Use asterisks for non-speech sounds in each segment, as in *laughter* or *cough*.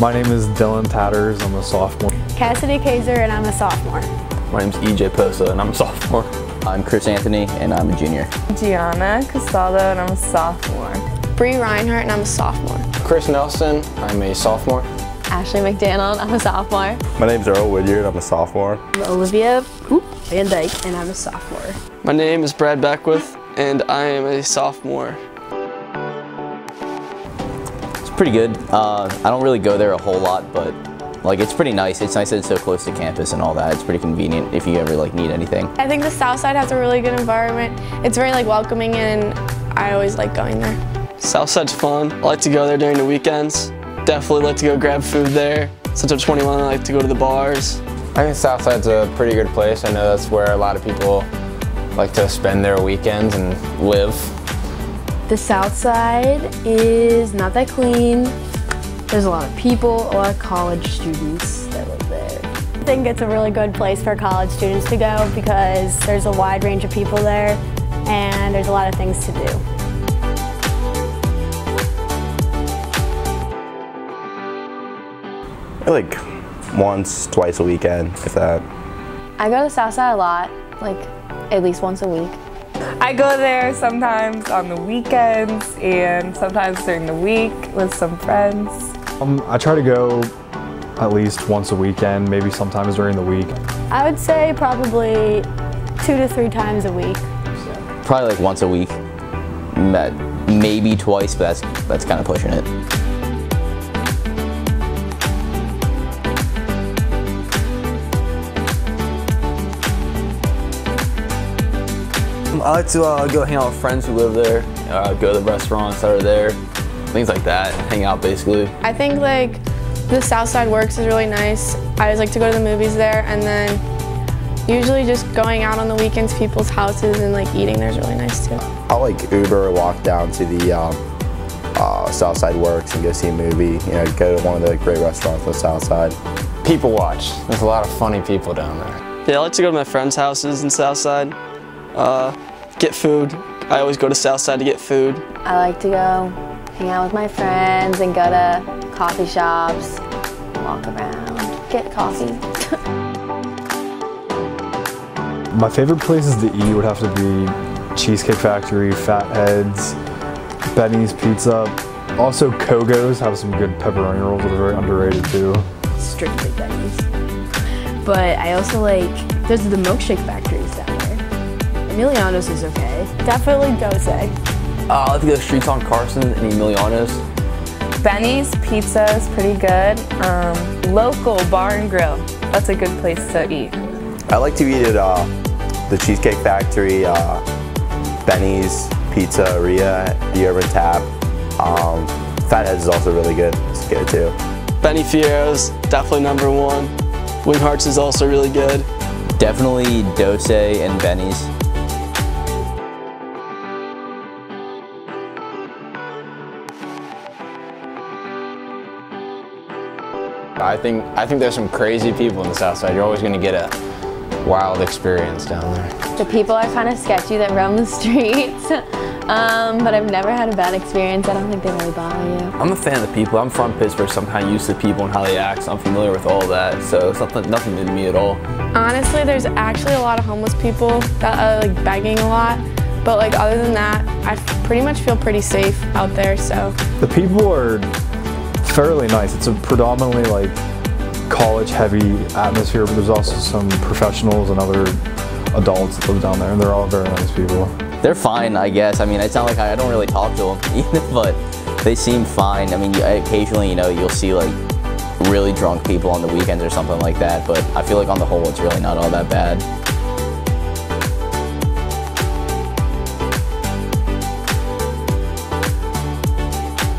My name is Dylan Tatters. I'm a sophomore. Cassidy Kaiser, and I'm a sophomore. My name's EJ Posa, and I'm a sophomore. I'm Chris Anthony, and I'm a junior. Gianna Castaldo, and I'm a sophomore. Bree Reinhardt, and I'm a sophomore. Chris Nelson, I'm a sophomore. Ashley McDonald, I'm a sophomore. My name's Earl Woodyard, I'm a sophomore. I'm Olivia Van Dyke, and I'm a sophomore. My name is Brad Beckwith, and I am a sophomore. It's pretty good. Uh, I don't really go there a whole lot, but like it's pretty nice. It's nice that it's so close to campus and all that. It's pretty convenient if you ever like need anything. I think the South Side has a really good environment. It's very like welcoming, and I always like going there. Southside's fun. I like to go there during the weekends. Definitely like to go grab food there. Since I'm 21, I like to go to the bars. I think Southside's a pretty good place. I know that's where a lot of people like to spend their weekends and live. The South Side is not that clean. There's a lot of people, a lot of college students that live there. I think it's a really good place for college students to go because there's a wide range of people there and there's a lot of things to do. Like once, twice a weekend, if that. I go to Southside a lot, like at least once a week. I go there sometimes on the weekends and sometimes during the week with some friends. Um, I try to go at least once a weekend, maybe sometimes during the week. I would say probably two to three times a week. Probably like once a week. Maybe twice, but that's that's kind of pushing it. I like to uh, go hang out with friends who live there, uh, go to the restaurants that are there, things like that, hang out basically. I think like the Southside Works is really nice. I always like to go to the movies there and then usually just going out on the weekends people's houses and like eating there's really nice too. I'll like Uber walk down to the um, uh, Southside Works and go see a movie, you know, go to one of the great restaurants on the Southside. People watch. There's a lot of funny people down there. Yeah, I like to go to my friends' houses in Southside, uh, get food. I always go to Southside to get food. I like to go hang out with my friends and go to coffee shops, walk around, get coffee. *laughs* My favorite places to eat would have to be Cheesecake Factory, Fatheads, Benny's Pizza. Also, Cogo's have some good pepperoni rolls that are very underrated too. Strictly Benny's. But I also like, there's the milkshake factories down there. Emiliano's is okay. Definitely Dose. Uh, I like to go Streets on Carson and Emiliano's. Benny's Pizza is pretty good. Um, local bar and grill, that's a good place to eat. I like to eat at uh, the Cheesecake Factory, uh, Benny's Pizzeria, the Urban Tap. Um, Fatheads is also really good. It's good too. Benny Fierro's definitely number one. Wing Hart's is also really good. Definitely Dose and Benny's. I think I think there's some crazy people in the South Side. You're always going to get a wild experience down there. The people are kind of sketchy that roam the *laughs* streets, um, but I've never had a bad experience. I don't think they really bother you. I'm a fan of the people. I'm from Pittsburgh, so I'm kind of used to people and how they act, so I'm familiar with all that. So it's nothing, nothing new to me at all. Honestly, there's actually a lot of homeless people that are like begging a lot. But like other than that, I pretty much feel pretty safe out there, so. The people are fairly nice. It's a predominantly like college heavy atmosphere, but there's also some professionals and other adults that live down there, and they're all very nice people. They're fine, I guess. I mean, it's not like I, I don't really talk to them *laughs* either, but they seem fine. I mean, occasionally, you know, you'll see like really drunk people on the weekends or something like that, but I feel like on the whole, it's really not all that bad.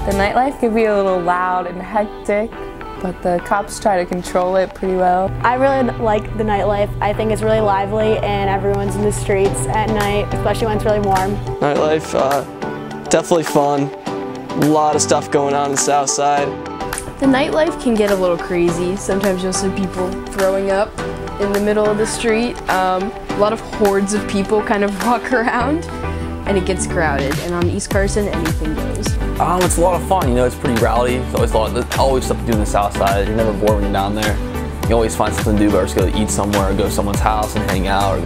The nightlife can be a little loud and hectic, but the cops try to control it pretty well. I really like the nightlife. I think it's really lively and everyone's in the streets at night, especially when it's really warm. Nightlife, uh, definitely fun. A lot of stuff going on in the south side. The nightlife can get a little crazy. Sometimes you'll see people throwing up in the middle of the street. Um, a lot of hordes of people kind of *laughs* walk around and it gets crowded. And on East Carson, anything goes. Um, it's a lot of fun. You know, it's pretty rowdy. It's always a lot. There's always stuff to do in the south side. You're never bored when you're down there. You always find something to do, whether it's go eat somewhere, or go to someone's house and hang out. Or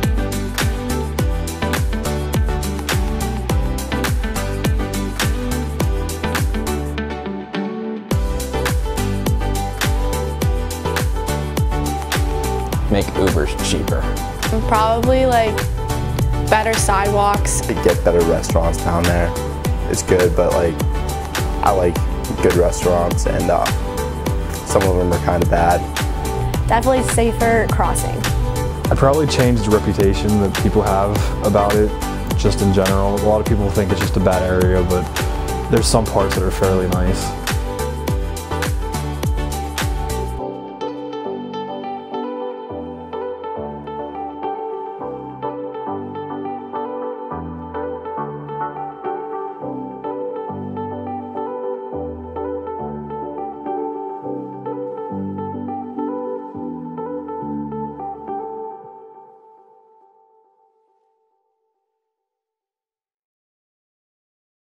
Make Ubers cheaper. Probably like better sidewalks. To get better restaurants down there. It's good, but like I like good restaurants, and uh, some of them are kind of bad. Definitely safer crossing. I'd probably changed the reputation that people have about it, just in general. A lot of people think it's just a bad area, but there's some parts that are fairly nice.